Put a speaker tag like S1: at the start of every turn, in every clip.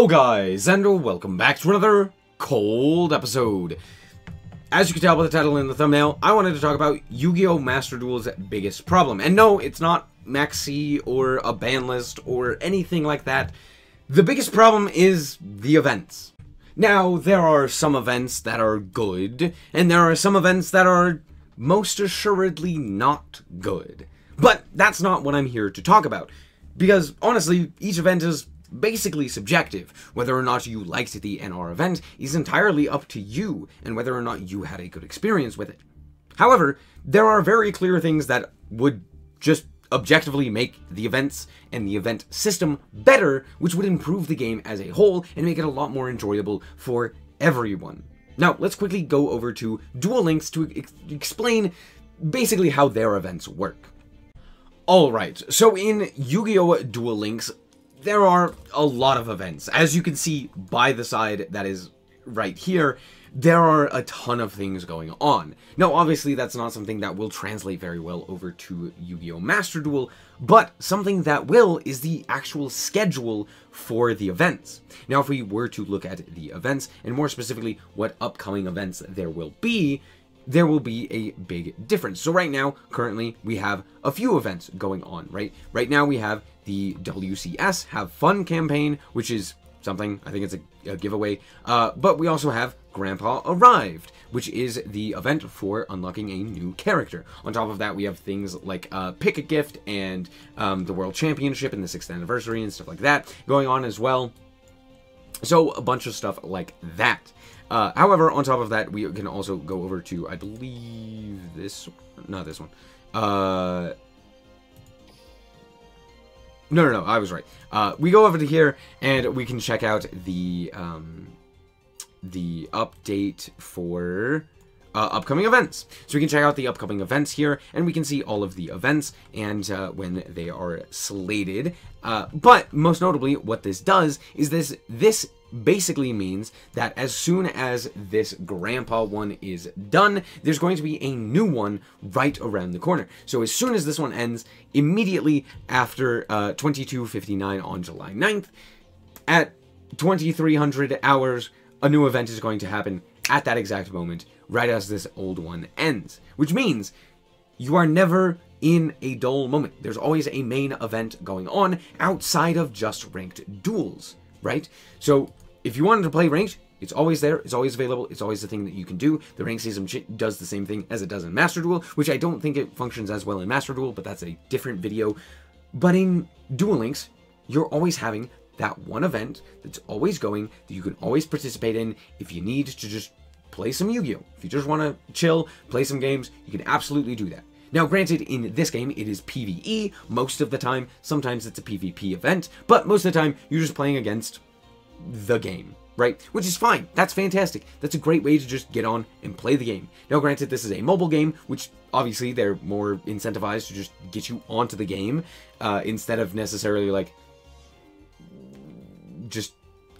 S1: Hello guys, and welcome back to another cold episode. As you can tell by the title and the thumbnail, I wanted to talk about Yu-Gi-Oh! Master Duel's biggest problem. And no, it's not Maxx C or a ban list or anything like that. The biggest problem is the events. Now, there are some events that are good, and there are some events that are most assuredly not good. But that's not what I'm here to talk about. Because, honestly, each event is basically subjective. Whether or not you liked the NR event is entirely up to you, and whether or not you had a good experience with it. However, there are very clear things that would just objectively make the events and the event system better, which would improve the game as a whole and make it a lot more enjoyable for everyone. Now, let's quickly go over to Duel Links to ex explain basically how their events work. Alright, so in Yu-Gi-Oh! Duel Links, there are a lot of events. As you can see by the side that is right here, there are a ton of things going on. Now, obviously, that's not something that will translate very well over to Yu-Gi-Oh! Master Duel, but something that will is the actual schedule for the events. Now, if we were to look at the events, and more specifically, what upcoming events there will be, there will be a big difference. So right now, currently, we have a few events going on, right? Right now we have the WCS Have Fun campaign, which is something, I think it's a, a giveaway, uh, but we also have Grandpa Arrived, which is the event for unlocking a new character. On top of that, we have things like uh, Pick a Gift and um, the World Championship and the 6th anniversary and stuff like that going on as well. So a bunch of stuff like that. Uh, however, on top of that, we can also go over to, I believe, this one? Not this one. Uh, no, no, no, I was right. Uh, we go over to here, and we can check out the, um, the update for uh, upcoming events. So we can check out the upcoming events here, and we can see all of the events and uh, when they are slated. Uh, but most notably, what this does is this this basically means that as soon as this grandpa one is done, there's going to be a new one right around the corner. So as soon as this one ends, immediately after uh, 2259 on July 9th, at 2300 hours, a new event is going to happen at that exact moment, right as this old one ends. Which means you are never in a dull moment. There's always a main event going on outside of just ranked duels, right? So if you wanted to play ranked, it's always there, it's always available, it's always the thing that you can do. The rank system does the same thing as it does in Master Duel, which I don't think it functions as well in Master Duel, but that's a different video. But in Duel Links, you're always having that one event that's always going, that you can always participate in if you need to just play some Yu-Gi-Oh! If you just want to chill, play some games, you can absolutely do that. Now, granted, in this game, it is PvE most of the time. Sometimes it's a PvP event, but most of the time, you're just playing against the game, right? Which is fine. That's fantastic. That's a great way to just get on and play the game. Now, granted, this is a mobile game, which obviously they're more incentivized to just get you onto the game uh, instead of necessarily like just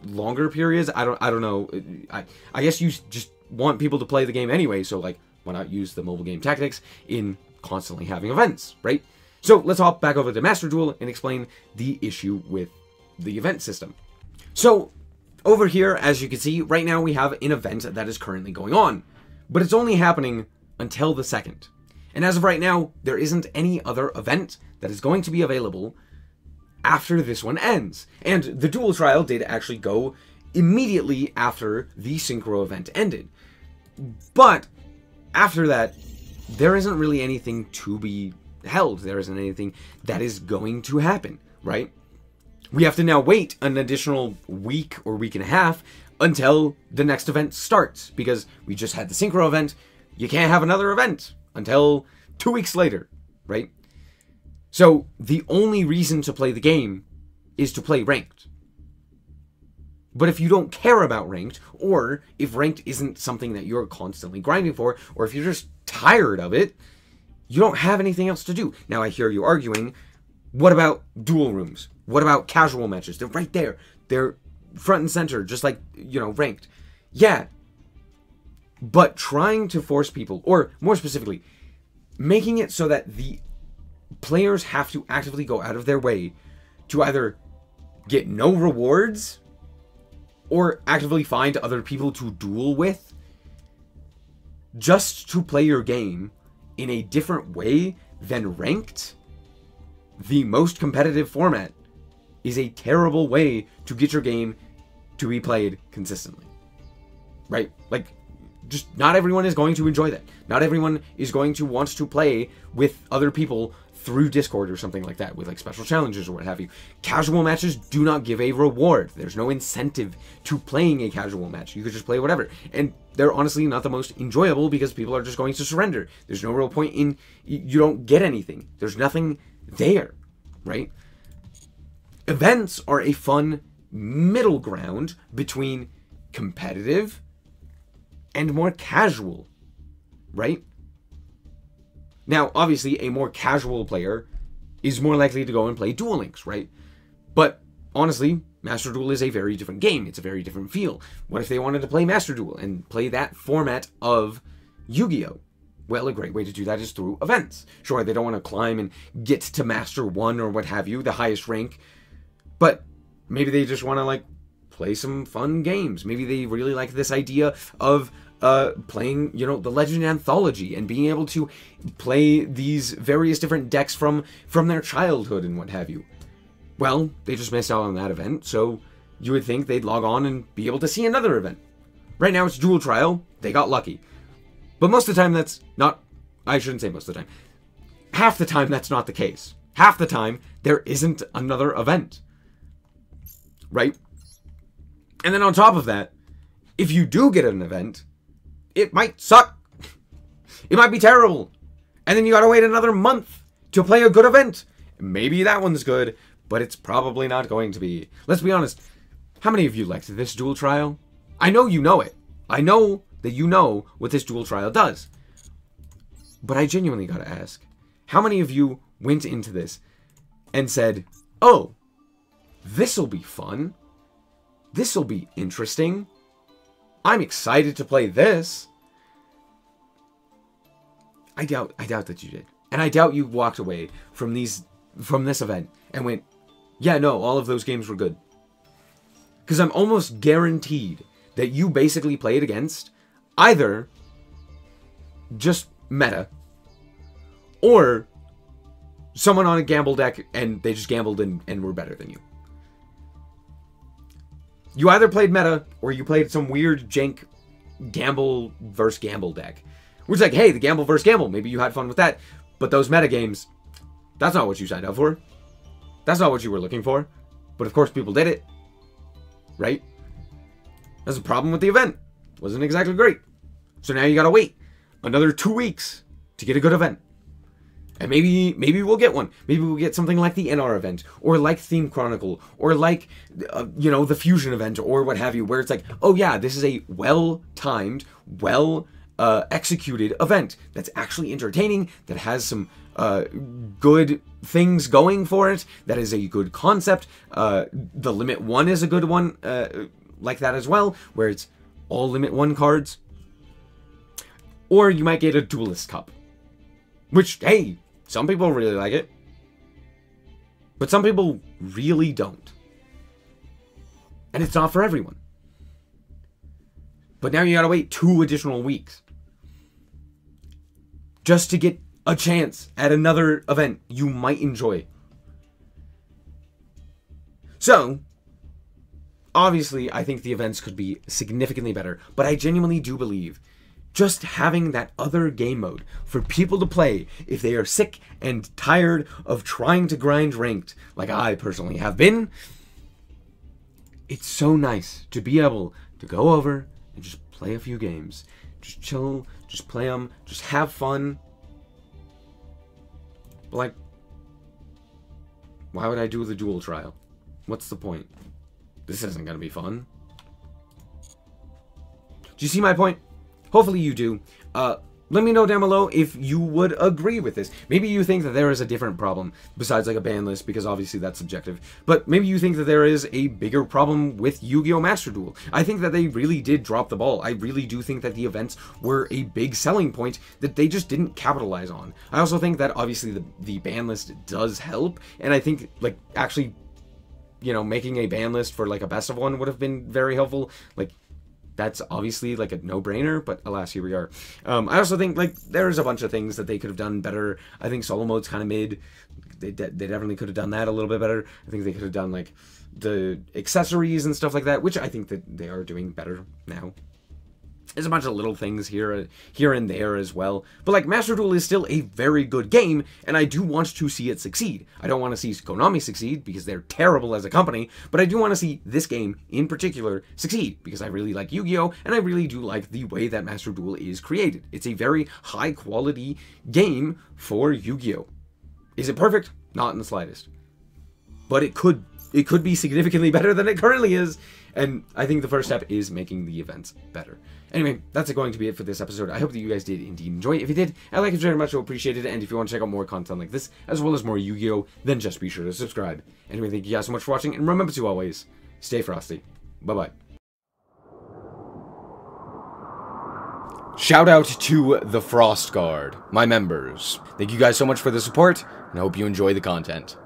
S1: longer periods. I don't. I don't know. I I guess you just want people to play the game anyway. So like, why not use the mobile game tactics in constantly having events, right? So let's hop back over to Master Duel and explain the issue with the event system. So over here, as you can see, right now we have an event that is currently going on, but it's only happening until the second. And as of right now, there isn't any other event that is going to be available after this one ends. And the duel trial did actually go immediately after the synchro event ended. But after that, there isn't really anything to be held. There isn't anything that is going to happen, right? We have to now wait an additional week or week and a half until the next event starts because we just had the synchro event. You can't have another event until two weeks later, right? So the only reason to play the game is to play ranked. But if you don't care about ranked, or if ranked isn't something that you're constantly grinding for, or if you're just tired of it, you don't have anything else to do. Now I hear you arguing, what about duel rooms? What about casual matches? They're right there. They're front and center, just like, you know, ranked. Yeah. But trying to force people, or more specifically, making it so that the players have to actively go out of their way to either get no rewards or actively find other people to duel with just to play your game in a different way than ranked, the most competitive format is a terrible way to get your game to be played consistently. Right? Like, just not everyone is going to enjoy that. Not everyone is going to want to play with other people through Discord or something like that, with like special challenges or what have you. Casual matches do not give a reward. There's no incentive to playing a casual match. You could just play whatever. And they're honestly not the most enjoyable because people are just going to surrender. There's no real point in, you don't get anything. There's nothing there, right? Events are a fun middle ground between competitive and more casual, right? Now, obviously, a more casual player is more likely to go and play Duel Links, right? But honestly, Master Duel is a very different game. It's a very different feel. What if they wanted to play Master Duel and play that format of Yu-Gi-Oh? Well, a great way to do that is through events. Sure, they don't want to climb and get to Master 1 or what have you, the highest rank, but maybe they just want to like play some fun games. Maybe they really like this idea of uh, playing, you know, the Legend Anthology and being able to play these various different decks from from their childhood and what have you. Well, they just missed out on that event, so you would think they'd log on and be able to see another event. Right now it's Duel Trial, they got lucky. But most of the time that's not I shouldn't say most of the time. Half the time that's not the case. Half the time there isn't another event. Right? And then on top of that, if you do get an event, it might suck. It might be terrible. And then you gotta wait another month to play a good event. Maybe that one's good, but it's probably not going to be. Let's be honest. How many of you liked this duel trial? I know you know it. I know that you know what this duel trial does. But I genuinely gotta ask. How many of you went into this and said, oh, this'll be fun. This'll be interesting. I'm excited to play this. I doubt I doubt that you did. And I doubt you walked away from these from this event and went, "Yeah, no, all of those games were good." Cuz I'm almost guaranteed that you basically played against either just meta or someone on a gamble deck and they just gambled and, and were better than you. You either played meta or you played some weird jank gamble versus gamble deck. Which is like, hey, the gamble versus gamble. Maybe you had fun with that. But those meta games, that's not what you signed up for. That's not what you were looking for. But of course people did it. Right? That's a problem with the event. Wasn't exactly great. So now you gotta wait another two weeks to get a good event. And maybe maybe we'll get one. Maybe we'll get something like the NR event, or like Theme Chronicle, or like uh, you know the Fusion event, or what have you, where it's like, oh yeah, this is a well timed, well uh, executed event that's actually entertaining, that has some uh, good things going for it, that is a good concept. Uh, the Limit One is a good one, uh, like that as well, where it's all Limit One cards. Or you might get a Duelist Cup, which hey, some people really like it. But some people really don't. And it's not for everyone. But now you gotta wait two additional weeks. Just to get a chance at another event you might enjoy. So, obviously, I think the events could be significantly better, but I genuinely do believe just having that other game mode for people to play if they are sick and tired of trying to grind ranked, like I personally have been. It's so nice to be able to go over and just play a few games. Just chill, just play them, just have fun. Like, why would I do the duel trial? What's the point? This isn't gonna be fun. Do you see my point? Hopefully you do. Uh, let me know down below if you would agree with this. Maybe you think that there is a different problem besides like a ban list because obviously that's subjective. But maybe you think that there is a bigger problem with Yu-Gi-Oh! Master Duel. I think that they really did drop the ball. I really do think that the events were a big selling point that they just didn't capitalize on. I also think that obviously the, the ban list does help and I think like actually you know, making a ban list for like a best of one would have been very helpful. Like that's obviously like a no-brainer but alas here we are. Um, i also think like there's a bunch of things that they could have done better. I think solo mode's kind of mid they, de- they definitely could have done that a little bit better. I think they could have done like the accessories and stuff like that which i think that they are doing better now there's a bunch of little things here, here and there as well. But like Master Duel is still a very good game, and I do want to see it succeed. I don't want to see Konami succeed because they're terrible as a company, but I do want to see this game in particular succeed because I really like Yu-Gi-Oh! and I really do like the way that Master Duel is created. It's a very high quality game for Yu-Gi-Oh! Is it perfect? Not in the slightest. But it could it could be significantly better than it currently is, and I think the first step is making the events better. Anyway, that's going to be it for this episode. I hope that you guys did indeed enjoy. If you did, I like it very much, I appreciate it. And if you want to check out more content like this, as well as more Yu-Gi-Oh, then just be sure to subscribe. Anyway, thank you guys so much for watching, and remember to always stay frosty. Bye-bye. Shout out to the Frost Guard, my members. Thank you guys so much for the support, and I hope you enjoy the content.